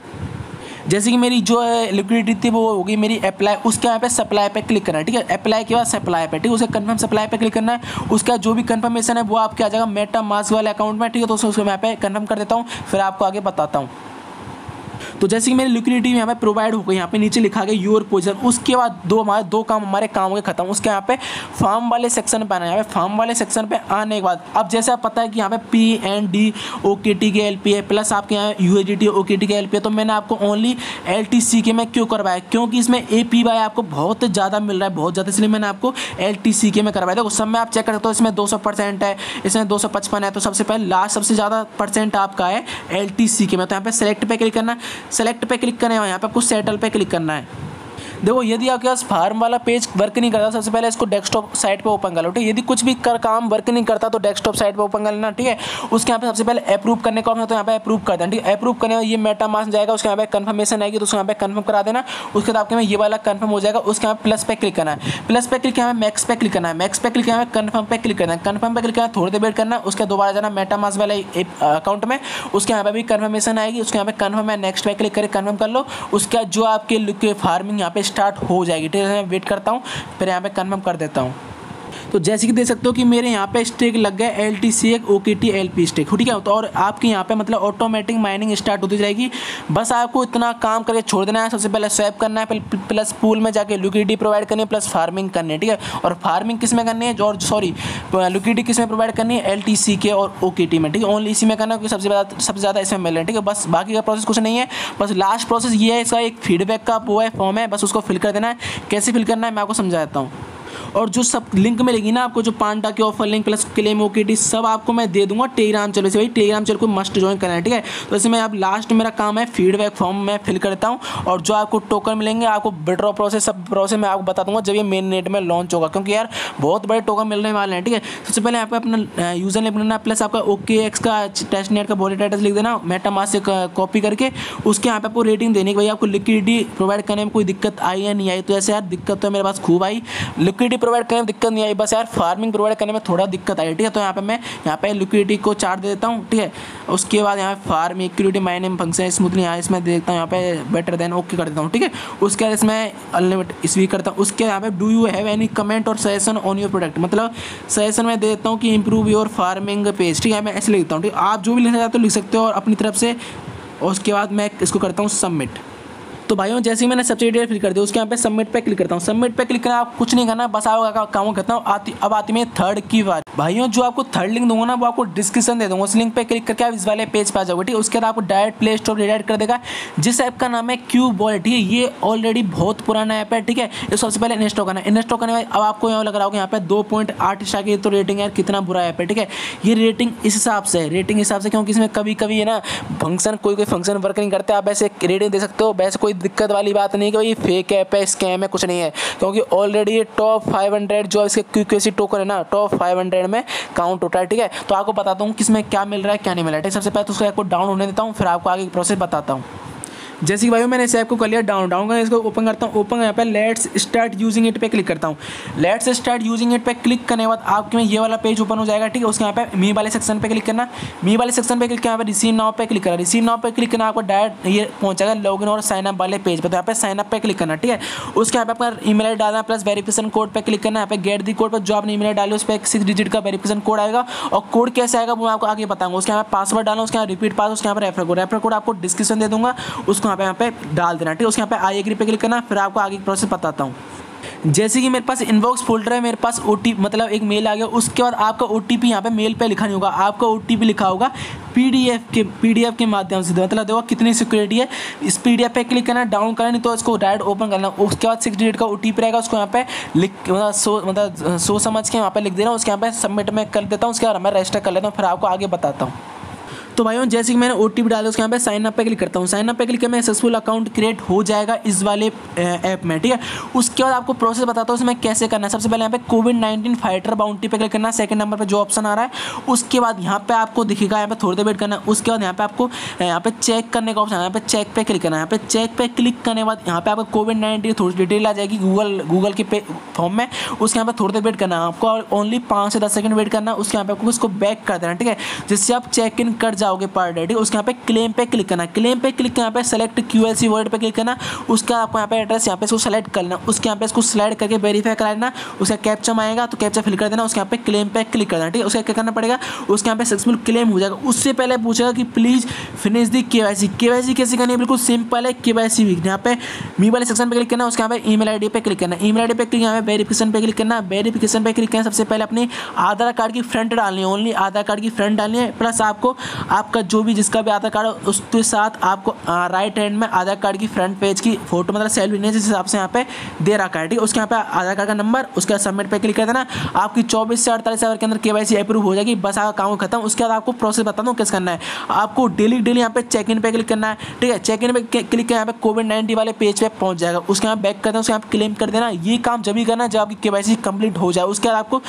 जैसे कि मेरी जो है लिक्विडिटी थी वो होगी मेरी अप्लाई उसके यहाँ पे सप्लाई पे क्लिक करना है, ठीक है? अप्लाई के बाद सप्लाई पे, ठीक है? उसे कन्फर्म सप्लाई पे क्लिक करना है। उसका जो भी कन्फर्मेशन है वो आपके आ जाएगा मेटा मास्क वाले अकाउंट में, ठीक है? तो उसको यहाँ पे कन्फर्म कर देता हूँ, फिर आपको आगे बताता हूँ। तो जैसे कि मेरी लिक्विडिटी यहाँ पे प्रोवाइड हो गई यहाँ पे नीचे लिखा गया योर पोजिशन उसके बाद दो हमारे, दो काम हमारे काम हो गए खत्म, उसके यहाँ पे फार्म वाले सेक्शन पे आना यहाँ पे फार्म वाले सेक्शन पे आने के बाद, अब जैसे आप पता है कि यहाँ पे P N D O K T के एल पी है प्लस आपके यहाँ U A D T O K T K L P है तो मैंने आपको ओनली एल टी सी के में क्यों करवाया? क्योंकि इसमें ए पी वाई आपको बहुत ज़्यादा मिल रहा है, बहुत ज़्यादा, इसलिए मैंने आपको एल टी सी के में करवाया। देखो, सब में आप चेक कर सकते हो, इसमें दो सौ परसेंट है, इसमें दो सौ पचपन है तो सबसे पहले लास्ट सबसे ज़्यादा परसेंट आपका है एल टी सी के में। तो यहाँ पे सेलेक्ट पे क्लिक करना सेलेक्ट पे क्लिक करना है यहाँ पे आपको सेटल पे क्लिक करना है। देखो यदि आपके पास फार्म वाला पेज वर्क नहीं करता सबसे पहले इसको डेस्कटॉप साइट पे ओपन कर लो ठीक है यदि कुछ भी कर काम वर्क नहीं करता तो डेस्कटॉप साइट पे ओपन कर लेना ठीक है उसके यहाँ पे सबसे पहले अप्रूव करने का ऑप्शन तो यहाँ पे अप्रूव कर देना ठीक है अप्रूव करने ये मेटा मास जाएगा उसके यहाँ पे कन्फर्मेशन आएगी तो उसके यहाँ पे कन्फर्म करा देना उसके बाद आपके ये वाला कन्फर्म हो जाएगा उसके यहाँ प्लस पे क्लिक करना है प्लस पे क्लिक यहाँ मैक्स पे क्लिक करना है मैक्स पे क्लिक यहाँ कन्फर्म पे क्लिक करना है कन्फर्म पे क्लिक करना थोड़ी देर वेट करना उसके दोबारा जाना मेटा मास वाले अकाउंट में उसके यहाँ पे भी कन्फर्मेशन आएगी उसके यहाँ पे कन्फर्म है नेक्स्ट पे क्लिक करके कन्फर्म कर लो उसके जो आपके फ़ार्मिंग यहाँ पे स्टार्ट हो जाएगी। ठीक है मैं वेट करता हूँ, फिर यहाँ पे कन्फर्म कर देता हूँ। तो जैसे कि देख सकते हो कि मेरे यहाँ पे स्टेक लग गया एल टी सी एक ओ K T L P stake ठीक है? तो और आपके यहाँ पे मतलब ऑटोमेटिक माइनिंग स्टार्ट होती जाएगी। बस आपको इतना काम करके छोड़ देना है। सबसे पहले स्वैप करना है प्लस पूल में जाके लिक्विडिटी प्रोवाइड करनी है प्लस फ़ार्मिंग करनी है, ठीक है? और फ़ार्मिंग किसमें करनी है? और सॉरी लिक्विडिटी किसमें प्रोवाइड करनी है? एल टी सी के और ओ के टी में, ठीक है? ओनली इसी में करना है सबसे ज़्यादा सबसे ज़्यादा इसमें मिल रहा है, ठीक है? बस बाकी का प्रोसेस कुछ नहीं है। बस लास्ट प्रोसेस ये है, इसका एक फीडबैक का वो है फॉर्म है, बस उसको फिल कर देना है। कैसे फिल करना है, मैं आपको समझाता हूँ। और जो सब लिंक मिलेगी ना आपको, जो पांडा के offer link plus claim okay सब आपको मैं दे दूँगा टेलीग्राम चैनल से भाई। टेलीग्राम चैनल को मस्ट ज्वाइन करना है, ठीक है? तो इसमें अब लास्ट मेरा काम है फीडबैक फॉर्म मैं फिल करता हूँ और जो आपको टोकन मिलेंगे, आपको विड्रॉ प्रोसेस सब प्रोसेस मैं आपको बता दूँगा जब ये मेन नेट में लॉन्च होगा, क्योंकि यार बहुत बड़े टोकन मिलने वाले हैं, ठीक है? सबसे पहले आपको अपना यूज़र नेम बनाना प्लस आपका ओके एक्स का टेस्ट नेट का बॉडी टाइटस लिख देना मेटा मास से कॉपी करके, उसके यहाँ पे आपको रेटिंग देने भाई आपको लिक्विडिटी प्रोवाइड करने में कोई दिक्कत आई या नहीं आई। तो ऐसे यार दिक्कत तो मेरे पास खूब आई। लिक्विडिटी प्रोवाइड करने में दिक्कत नहीं आई। बस यार फ़ार्मिंग प्रोवाइड करने में थोड़ा दिक्कत आई, ठीक है? तो यहाँ पे मैं, यहाँ पे लिक्विडिटी को चार्ट दे देता हूँ, ठीक है? उसके बाद यहाँ पे farm liquidity mining function smoothly यहाँ इसमें देखता हूँ, यहाँ पे बेटर देन ओके कर देता हूँ, ठीक है? उसके बाद इसमें अनलिमिट इस भी करता हूँ। उसके यहाँ पे do you have any comment और सजेशन ऑन योर प्रोडक्ट मतलब सजेशन में देता हूँ कि इंप्रूव योर फ़ार्मिंग पेज ठीक है? मैं ऐसे लिखता हूँ, ठीक? है आप जो भी लिखना चाहते हो, लिख सकते हो और अपनी तरफ़ से, और उसके बाद मैं इसको करता हूँ सबमिट तो भाइयों, जैसे ही मैंने सबसे डिटेल फिल कर दिया उसके यहाँ पे सबमिट पे क्लिक करता हूँ। सबमिट पे क्लिक करना आप कुछ नहीं करना, बस आओ काम करता हूँ। अब आती है थर्ड की बार। भाइयों, जो आपको थर्ड लिंक दूँगा ना, वो आपको डिस्क्रिप्शन दे दूँगा। उस लिंक पे क्लिक करके आप इस वाले पेज पे आ जाओगे ठीक है? उसके बाद आपको डायरेक्ट प्ले स्टोर रिडायरेक्ट कर देगा। जिस ऐप का नाम है क्यू बॉल ठीक है? ये ऑलरेडी बहुत पुराना ऐप है, ठीक है? ये सबसे पहले इंस्टॉल करना है। इंस्टॉल करने में अब आपको यहाँ लग रहा होगा, यहाँ पे दो पॉइंट आठ स्टार की तो रेटिंग है कितना बुरा ऐप है, ठीक है? ये रेटिंग इस हिसाब से रेटिंग हिसाब से, क्योंकि इसमें कभी कभी है ना फ़ंक्शन कोई कोई फ़ंक्शन वर्क नहीं करते, आप ऐसे रेटिंग दे सकते हो, वैसे कोई दिक्कत वाली बात नहीं कि भाई फेक ऐप है स्कैम है, कुछ नहीं है। क्योंकि ऑलरेडी टॉप फाइव जो इसके क्यू टोकन है ना टॉप फाइव हंड्रेड में काउंट होता है, ठीक है? तो आपको बताता हूँ किसमें क्या मिल रहा है, क्या नहीं मिल रहा है, ठीक सबसे पहले तो उसको डाउन होने देता हूँ, फिर आपको आगे प्रोसेस बताता हूँ। जैसे कि भाई मैंने इस ऐप को कर लिया डाउन डाउन कर इसको ओपन करता हूँ ओपन यहाँ पे लेट्स स्टार्ट यूजिंग इट पे क्लिक करता हूँ। लेट्स स्टार्ट यूजिंग इट पे क्लिक करने के बाद आपके में ये वाला पेज ओपन हो जाएगा, ठीक है? उसके यहाँ पे मी वाले सेक्शन पे क्लिक करना। मी वाले सेक्शन पे क्लिक यहाँ पे रिसीव नाव पे क्लिक करना। रिसीव नाव पे क्लिक करना, आपको डायरेक्ट ये पहुंचेगा लॉगिन और साइन अप वाले पेज पर तो यहाँ पे साइन अप पे क्लिक करना, ठीक है? उसके यहाँ पे अपना ईमेल आई डालना प्लस वेरीफिकेशन कोड पर क्लिक करना। यहाँ पे गेट दी कोड पर जो आपने ईमेल डाली, उस पर सिक्स डिजिट का वेरिफिकेशन कोड आएगा और कोड कैसे आएगा वो मैं आपको आगे बताऊँगा। उसके यहाँ पे पासवर्ड डालना, उसके यहाँ रिपीट पास उसके यहाँ पर रेफर कोड रेफर कोड आपको डिस्क्रिप्शन दे दूँगा, उसको यहाँ पे यहाँ पे डाल देना, ठीक है? उसके यहाँ पे आई एग्री पे क्लिक करना, फिर आपको आगे की प्रोसेस बताता हूँ। जैसे कि मेरे पास इनबॉक्स फोल्डर है, मेरे पास ओ मतलब एक मेल आ गया, उसके बाद आपका ओ टी पी यहाँ पर मेल पे लिखा नहीं होगा, आपका ओ टी पी लिखा होगा पीडीएफ के पीडीएफ के माध्यम से। मतलब देखो कितनी सिक्योरिटी है। इस पीडीएफ पे क्लिक करना डाउन करना, नहीं तो इसको डायरेक्ट ओपन करना। उसके बाद सिक्स डिजिट का ओ पी रहेगा, उसको यहाँ पे लिख मतलब सो मतलब सो समझ के यहाँ पे लिख देना। उसके यहाँ पे सबमिट में कर देता हूँ, उसके बाद मैं रजिस्टर कर लेता हूँ, फिर आपको आगे बताता हूँ। तो भाइयों जैसे कि मैंने ओ टी पी डाला उसके यहाँ पे साइन अप पे क्लिक करता हूँ साइन अप पे क्लिक कर मैं सक्सेसफुल अकाउंट क्रिएट हो जाएगा इस वाले ऐप में ठीक है उसके बाद आपको प्रोसेस बताता हूँ उसमें कैसे करना है सबसे पहले यहाँ पे कोविड नाइन्टीन फाइटर बाउंटी पे क्लिक करना है सेकंड नंबर पर जो ऑप्शन आ रहा है उसके बाद यहाँ पे आपको दिखेगा यहाँ पे थोड़ी देर वेट करना है उसके बाद यहाँ पे आपको यहाँ पे चेक करने का ऑप्शन यहाँ पे चेक पे क्लिक करना है यहाँ पे चेक पे क्लिक करने के बाद यहाँ पे आपको कोविड नाइन्टीन थोड़ी डिटेल आ जाएगी गूगल गूगल के पे फॉर्म में उसके यहाँ पे थोड़ी देर वेट करना है आपको ओनली पाँच से दस सेकंड वेट करना है उसके यहाँ पे आपको उसको बैक कर देना ठीक है जिससे आप चेक इन कर जाओगे पर डे ठीक है उसके यहाँ पे क्लेम पे क्लिक करना क्लेम पे क्लिक यहाँ पे select Q L C word पे क्लिक करना उसका आपको यहाँ पे एड्रेस यहाँ पे इसको सेलेक्ट करना उसके यहाँ पे इसको स्लाइड करके वेरीफाई करा लेना उसका कैप्चम आएगा तो कैप्चा फिल कर देना उसके यहाँ पे क्लेम पे क्लिक कर देना ठीक है उसका क्या करना पड़ेगा उसके यहाँ पे सक्सेसफुल क्लेम हो जाएगा उससे पहले पूछेगा कि प्लीज़ फिनिश दी के वाई सी के वाई सी कैसे करनी है बिल्कुल सिंपल है के वाई सी यहाँ पे मी वाले सेक्शन पे क्लिक करना उसके यहाँ पे ई मेल आई डी पे क्लिक करना ई मेल आई डी पे क्लिक यहाँ पे वेरिफिकेशन पे क्लिक करना वेरिफिकेशन पे क्लिक करना सबसे पहले अपनी आधार कार्ड की फ्रंट डालनी है ओनली आधार कार्ड की फ्रंट डालनी है प्लस आपको आपका जो भी जिसका भी आधार कार्ड है, उसके साथ आपको राइट हैंड में आधार कार्ड की फ्रंट पेज की फ़ोटो मतलब सेल्फी नहीं जिस हिसाब से यहाँ पे दे रखा है, ठीक है? उसके यहाँ पे आधार कार्ड का नंबर उसके बाद सबमिट पे क्लिक कर देना। आपकी चौबीस से अड़तालीस आवर के अंदर के अप्रूव हो जाएगी, बस आपका काम खत्म। उसके बाद आपको प्रोसेस बता दूँ किस करना है। आपको डेली डेली यहाँ पे चेक इन पे क्लिक करना है, ठीक है? चेक इन पे क्लिक कर यहाँ पे कोविड नाइन्टीन वाले पेज पे पहुँच जाएगा। उसके यहाँ बैक कर देना उसके यहाँ क्लेम कर देना। ये काम जब भी करना जब आपकी के वाई कंप्लीट हो जाए, उसके बाद आपको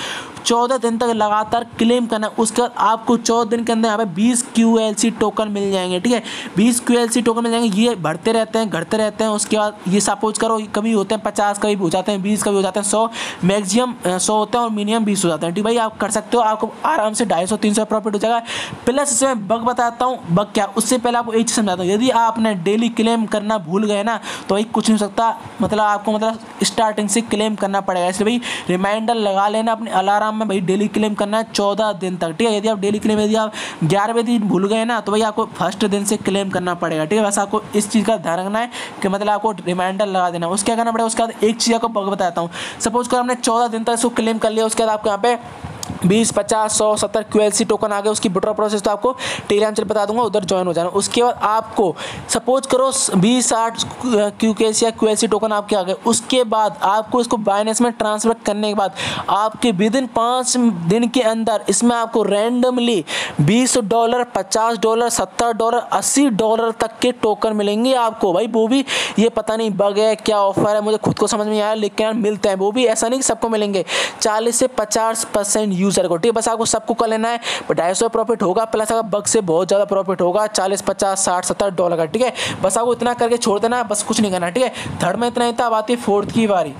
चौदह दिन तक लगातार क्लेम करना है। उसके बाद आपको चौदह दिन के अंदर यहाँ पे बीस क्यूएलसी टोकन मिल जाएँगे, ठीक है? बीस क्यूएलसी टोकन मिल जाएँगे, ये बढ़ते रहते हैं, घटते रहते हैं, उसके बाद ये सपोज़ करो कभी होते हैं पचास, कभी हो जाते हैं बीस, कभी हो जाते हैं सौ मैक्सिमम सौ होते हैं और मिनिमम बीस हो जाते हैं, ठीक भाई? आप कर सकते हो, आपको आराम से ढाई सौ, तीन सौ प्रॉफिट हो जाएगा। प्लस इसमें बग बताता हूँ बग क्या? उससे पहले आपको एक चीज़ समझाता हूँ, यदि आपने डेली क्लेम करना भूल गए ना तो भाई कुछ नहीं हो सकता मतलब आपको मतलब स्टार्टिंग से क्लेम करना पड़ेगा। इसलिए भाई रिमाइंडर लगा लेना अपने अलार्म में, भाई डेली क्लेम करना है चौदह दिन तक, ठीक है? यदि आप डेली क्लेम यदि आप ग्यारहवें दिन भूल गए ना तो भाई आपको फ़र्स्ट दिन से क्लेम करना पड़ेगा, ठीक है? बस आपको इस चीज़ का ध्यान रखना है कि मतलब आपको रिमाइंडर लगा देना। उसके क्या करना पड़ेगा, उसके बाद एक चीज़ आपको बताता हूँ। सपोज़ कर हमने चौदह दिन तक इसको क्लेम कर लिया, उसके बाद आपको यहाँ पे बीस, पचास, सौ, सत्तर क्यू टोकन आ गए उसकी विड्रॉ प्रोसेस तो आपको टेलीग्राम चल बता दूँगा, उधर ज्वाइन हो जाना। उसके बाद आपको सपोज़ करो बीस, आठ क्यू के या क्यू टोकन आपके आ गए, उसके बाद आपको इसको बाइनेंस में ट्रांसफ़र करने के बाद आपके विद इन पाँच दिन के अंदर इसमें आपको रैंडमली बीस डॉलर पचास डॉलर, सत्तर डॉलर, अस्सी डॉलर तक के टोकन मिलेंगे आपको। भाई, वो भी, ये पता नहीं बग है, क्या ऑफ़र है, मुझे खुद को समझ में आया, लेकिन मिलते हैं। वो भी ऐसा नहीं कि सबको मिलेंगे। चालीस से पचास परसेंट यूज़र को, ठीक है? बस आपको सबको कर लेना है ढाई सौ प्रॉफिट होगा प्लस अगर बग से बहुत ज़्यादा प्रॉफिट होगा, चालीस, पचास, साठ, सत्तर डॉलर का, ठीक है? बस आपको इतना करके छोड़ देना, बस कुछ नहीं करना, ठीक है? थर्ड में इतना ही था, अब आती है फोर्थ की बारी।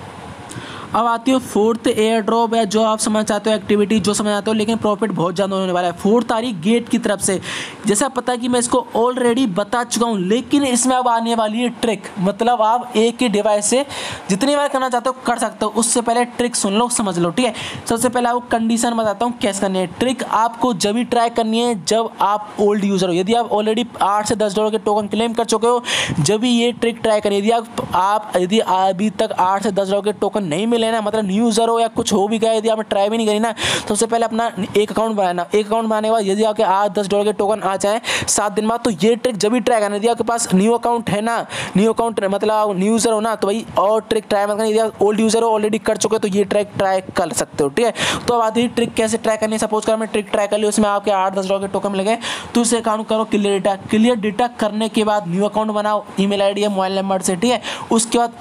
अब आती है फोर्थ एयर ड्रॉप है, जो आप समझ चाहते हो एक्टिविटी जो समझ आते हो, लेकिन प्रॉफिट बहुत ज़्यादा होने वाला है। फोर्थ आ रही गेट की तरफ़ से। जैसा पता है कि मैं इसको ऑलरेडी बता चुका हूँ, लेकिन इसमें अब आने वाली है ट्रिक मतलब आप एक ही डिवाइस से जितनी बार करना चाहते हो, कर सकते हो। उससे पहले ट्रिक सुन लो, समझ लो, ठीक है? सबसे पहले आपको कंडीशन बताता हूँ कैसे करनी है। ट्रिक आपको जब ही ट्राई करनी है, जब आप ओल्ड यूज़र हो। यदि आप ऑलरेडी आठ से दस डॉलर के टोकन क्लेम कर चुके हो, जब भी ये ट्रिक ट्राई करनी यदि आप यदि अभी तक आठ से दस डॉलर के टोकन नहीं मिले ना मतलब न्यू यूज़र हो या कुछ हो भी गया, यदि आपने ट्राई भी नहीं करी ना तो सबसे पहले अपना एक अकाउंट बनाना। एक अकाउंट बनाने के बाद यदि आपके आठ, दस डॉलर के टोकन आ जाए, सात दिन बाद तो ये ट्रिक जब भी ट्राई करना, यदि आपके पास न्यू अकाउंट है ना न्यू अकाउंट मतलब न्यू यूज़र हो ना तो भाई और ट्रिक ट्राई मत करना। यदि ओल्ड यूज़र हो ऑलरेडी कर चुके हो तो ये ट्रिक ट्राई कर सकते हो, ठीक है? तो अब आती ट्रिक कैसे ट्राई करनी सपोज़ कर हमने ट्रिक ट्राई कर ली, उसमें आपके आठ, दस डॉलर के टोकन मिल गए तो उसे अकाउंट करो क्लियर डेटा क्लियर डेटा करने के बाद न्यू अकाउंट बनाओ ईमेल आईडी या मोबाइल नंबर से, ठीक है? उसके बाद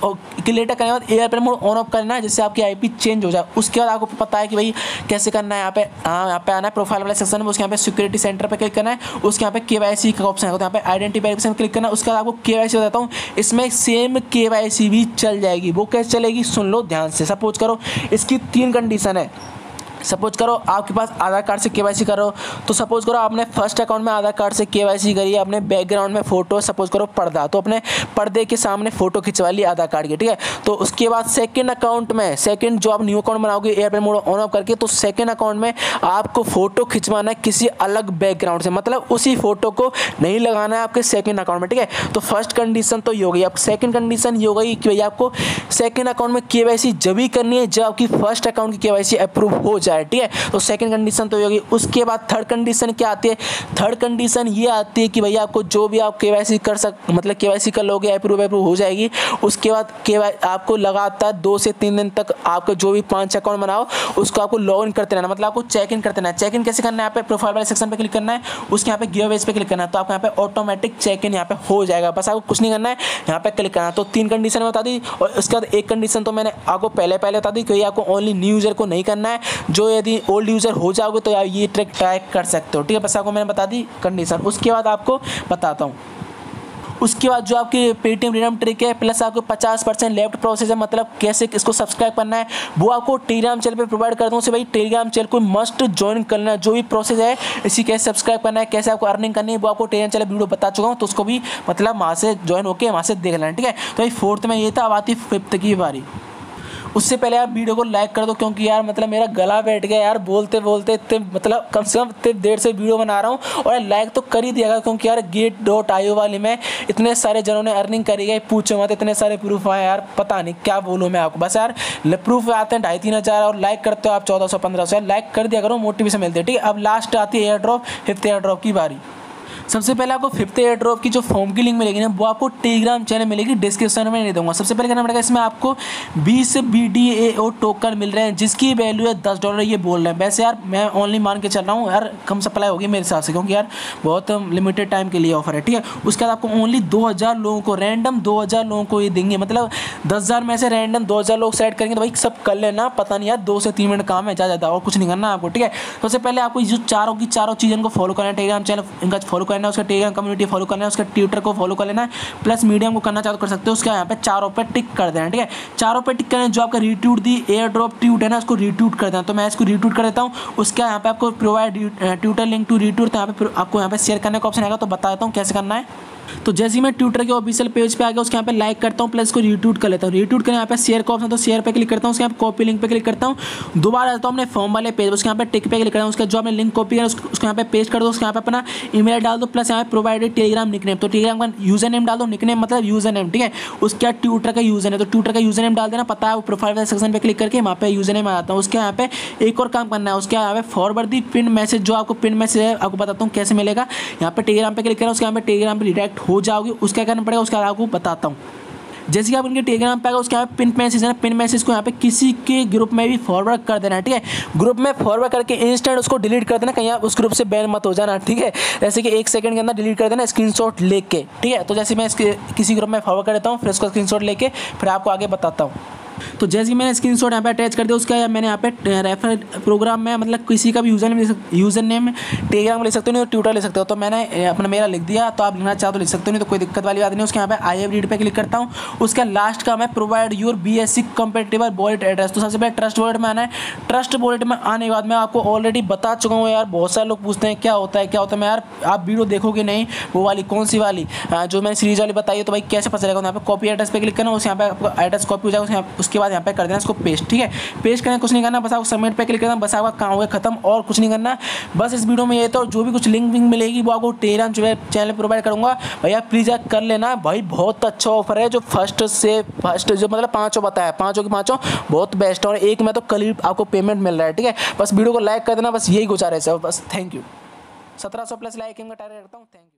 क्लियर डेटा करने के बाद एयरप्लेन मोड ऑन ऑफ़ करना है जिससे आपकी आईपी चेंज हो जाए। उसके बाद आपको पता है कि भाई कैसे करना है यहाँ पे। हाँ यहाँ पे आना है प्रोफ़ाइल वाले सेक्शन में, उसके यहाँ पे सिक्योरिटी सेंटर पर क्लिक करना है। उसके यहाँ पे के वाई सी का ऑप्शन है। तो यहाँ पे आइडेंटी वेरिफिकेशन क्लिक करना है। उसके बाद आपको के वाई सी बताता हूँ। इसमें सेम के वाई सी भी चल जाएगी। वो कैसे चलेगी? सुन लो ध्यान से। सपोज़ करो, इसकी तीन कंडीशन है। सपोज़ करो आपके पास आधार कार्ड से के वाई सी करो तो सपोज़ करो आपने फ़र्स्ट अकाउंट में आधार कार्ड से के वाई सी करी अपने बैकग्राउंड में फ़ोटो सपोज़ करो पर्दा तो अपने पर्दे के सामने फ़ोटो खिंचवा ली आधार कार्ड की, ठीक है? तो उसके बाद सेकेंड अकाउंट में सेकेंड जो आप न्यू अकाउंट बनाओगे एयरप्लेन मोड ऑन ऑफ़ करके तो सेकेंड अकाउंट में आपको फ़ोटो खिंचवाना है किसी अलग बैकग्राउंड से मतलब उसी फ़ोटो को नहीं लगाना है आपके सेकेंड अकाउंट में, ठीक है? तो फ़र्स्ट कंडीशन तो ये हो गई। अब सेकेंड कंडीशन ये हो गई कि भैया आपको सेकेंड अकाउंट में के वाई सी जब ही करनी है, जब आपकी फ़र्स्ट अकाउंट की के वाई सी अप्रूव हो जाए जाए, ठीक है? तो सेकंड कंडीशन तो होगी। उसके बाद थर्ड कंडीशन क्या आती है? थर्ड कंडीशन ये आती है कि भैया आपको जो भी आप केवाईसी कर सक मतलब केवाईसी कर लोगे अप्रूव अप्रूव हो जाएगी। उसके बाद के आपको लगातार दो से तीन दिन तक आपका जो भी पाँच अकाउंट बनाओ, उसको आपको लॉग इन करते रहना। मतलब आपको चेक इन करते रहना। चेक इन कैसे करना है? यहाँ पे प्रोफ़ाइल वाले सेक्शन पे क्लिक करना है। उसके यहाँ पे गियो वेज पे क्लिक करना है। तो आपको यहाँ पे ऑटोमेटिक चेक इन यहाँ पे हो जाएगा। बस आपको कुछ नहीं करना है। यहाँ पे क्लिक करना तो तीन कंडीशन बता दी। और उसके बाद एक कंडीशन तो मैंने आपको पहले पहले बता दी कि आपको ओनली न्यू यूज़र को नहीं करना है। जो यदि ओल्ड यूज़र हो जाओगे तो ये ट्रिक ट्राई कर सकते हो, ठीक है? बस आपको मैंने बता दी कंडीशन उसके बाद आपको बताता हूँ। उसके बाद जो आपकी पेटीएम रिडम ट्रिक है प्लस आपको पचास परसेंट लेफ़्ट प्रोसेस है मतलब कैसे इसको सब्सक्राइब करना है, वो आपको टेलीग्राम चैनल पे प्रोवाइड कर दूँ। भाई टेलीग्राम चैनल को मस्ट ज्वाइन करना जो भी प्रोसेस है, इसी कैसे सब्सक्राइब करना है, कैसे आपको अर्निंग करनी है, वो आपको टेलीग्राम चैनल वीडियो बता चुका हूँ। तो उसको भी मतलब वहाँ से ज्वाइन होकर वहाँ से देख लेना ठीक है? तो भाई फोर्थ में ये था, अब आती फिफ्थ की बारी। उससे पहले आप वीडियो को लाइक कर दो, क्योंकि यार मतलब मेरा गला बैठ गया यार बोलते बोलते इतने मतलब कम से कम इतने देर से वीडियो बना रहा हूँ, और लाइक तो कर ही दिया क्योंकि यार गेट डॉट आई वाली में इतने सारे जनों ने अर्निंग करी गई पूछो मत, इतने सारे प्रूफ आए यार, पता नहीं क्या बोलूँ मैं आपको। बस यार प्रूफ आते हैं, ढाई तीन हज़ार और लाइक करते हो आप, चौदह सौ, पंद्रह सौ लाइक कर दिया करो मोटिवेशन मिलती है, ठीक है? अब लास्ट आती है airdrop fifth airdrop की बारी। सबसे पहले आपको फिफ्थ एयर ड्रॉप की जो फॉर्म की लिंक मिलेगी ना, वो आपको टेलीग्राम चैनल मिलेगी डिस्क्रिप्शन में नहीं दूँगा। सबसे पहले करना पड़ेगा, इसमें आपको बीस B D A O token मिल रहे हैं, जिसकी वैल्यू है दस डॉलर ये बोल रहे हैं। वैसे यार, मैं ऑनली मान के चल रहा हूँ, यार, कम सप्लाई होगी मेरे हिसाब से, क्योंकि यार, बहुत लिमिटेड टाइम के लिए ऑफ़र है, ठीक है? उसके बाद आपको ओनली दो हज़ार लोगों को रैंडम दो हज़ार लोगों को ये देंगे मतलब दस हज़ार में से रैंडम दो हज़ार लोग सेट करेंगे तो भाई सब कर लेना, पता नहीं यार, दो से तीन मिनट काम है, ज़्यादा और कुछ नहीं करना आपको, ठीक है? सबसे पहले आपको जो चारों की चारों चीज़ों को फॉलो करना है टेलीग्राम चैनल इनका फॉलो करना है उसका टेलीग्राम कम्युनिटी फॉलो करना है उसका ट्विटर को फॉलो कर लेना है प्लस मीडियम को करना चाहो तो कर सकते हो उसके यहाँ पे चारों पे टिक कर देना ठीक है चारों पे टिक करना जो आपका retweet the air drop tweet है ना उसको रिट्यूट कर देना तो मैं इसको रिट्यूट कर देता हूँ उसके यहाँ पे आपको provide Twitter link to retweet तो यहाँ पे आपको यहाँ पे शेयर करने का ऑप्शन आएगा तो बता देता हूँ कैसे करना है तो जैसे ही मैं ट्विटर के ऑफिशियल पेज पे आ गया उसके यहाँ पे लाइक करता हूँ प्लस को रिट्यूट कर लेता हूँ रिट्यूट करने यहाँ पे शेयर का ऑप्शन तो शेयर पे क्लिक करता हूँ उसके यहाँ कॉपी लिंक पे क्लिक करता हूँ दोबारा आता हूँ अपने फॉर्म वाले पेज उसके यहाँ पे टिक पे क्लिक करता हूँ उसका जो आपने लिंक कॉपी है उसको यहाँ पे पेस्ट कर दो उसके यहाँ पे अपना ईमेल डाल प्लस यहाँ पे प्रोवाइडेड टेलीग्राम निकनेम तो टेलीग्राम का यूज़र नेम डाल दो निकनेम मतलब यूज़र नेम ठीक है? उसके बाद ट्विटर का यूज़र नेम तो ट्विटर का यूज़र नेम डाल देना, पता है वो प्रोफ़ाइल वाले सेक्शन पे क्लिक करके वहाँ पे यूज़र नेम आ जाता हूँ। उसके यहाँ पे एक और काम करना है, उसके यहाँ पे फॉरवर्ड दी पिन मैसेज जो आपको पिन मैसेज है, आपको बताता हूँ कैसे मिलेगा। यहाँ पे टेलीग्राम पे क्लिक करें, उसके यहाँ पे टेलीग्राम पर डिटेक्ट हो जाओगे, उसका करना पड़ेगा, उसके बाद आपको बताता हूँ। जैसे कि आप उनके टेलीग्राम पे आएगा उसके यहाँ पिन मैसेज है ना, पिन मैसेज को यहाँ पे किसी के ग्रुप में भी फॉरवर्ड कर देना ठीक है? ग्रुप में फॉरवर्ड करके इंस्टेंट उसको डिलीट कर देना, कहीं आप उस ग्रुप से बैन मत हो जाना, ठीक है? जैसे कि एक सेकंड के अंदर डिलीट कर देना स्क्रीनशॉट लेके, ठीक है? तो जैसे मैं इसके, किसी ग्रुप में फॉरवर्ड कर देता हूँ, फिर उसका स्क्रीनशॉट लेके, फिर आपको आगे बताता हूँ। तो जैसे कि मैंने स्क्रीन शॉट यहाँ पे अटैच कर दिया, उसका मैंने यहाँ पे रेफर प्रोग्राम में मतलब किसी का भी यूज़र यूज़र नेम टेलीग्राम ले सकते हो नहीं तो ट्विटर ले सकते हो। तो मैंने अपना मेरा लिख दिया तो आप लिखना चाहो तो लिख सकते हो, नहीं तो कोई दिक्कत वाली बात नहीं, उसके यहाँ पे आई एफ़ रीड पर क्लिक करता हूँ। उसका लास्ट का मैं provide your B S C compatible wallet address तो सबसे पहले ट्रस्ट वॉलेट में आना है। ट्रस्ट वॉलेट में आने के बाद मैं आपको ऑलरेडी बता चुका हूँ यार, बहुत सारे लोग पूछते हैं, क्या होता है, क्या होता है। मैं यार, आप वीडियो देखोगे नहीं, वो वाली कौन सी वाली जो मैंने सीरीज़ वाली बताई है तो भाई कैसे पता चलेगा? यहाँ पे कॉपी एड्रेस पर क्लिक करना, उस यहाँ पे आपको एड्रेस कॉपी हो जाएगा उसके बाद यहाँ पे कर देना इसको पेस्ट ठीक है? पेस्ट करना, कुछ नहीं करना, बस आपको सबमिट पे क्लिक करना, बस आपका काम हो गया खत्म और कुछ नहीं करना। बस इस वीडियो में ये तो जो भी कुछ लिंक विंक मिलेगी, वो आपको टेलीग्राम चैनल प्रोवाइड करूँगा। भैया प्लीज़ आप कर लेना। भाई, बहुत अच्छा ऑफ़र है, जो फ़र्स्ट से फ़र्स्ट जो मतलब पाँचों बताया, पाँचों की पाँचों, बहुत बेस्ट और एक में तो कल ही आपको पेमेंट मिल रहा है, ठीक है? बस वीडियो को लाइक कर देना, बस यही गुजारिश है बस थैंक यू सत्रह सौ प्लस लाइक इनका टारगेट करता हूँ थैंक यू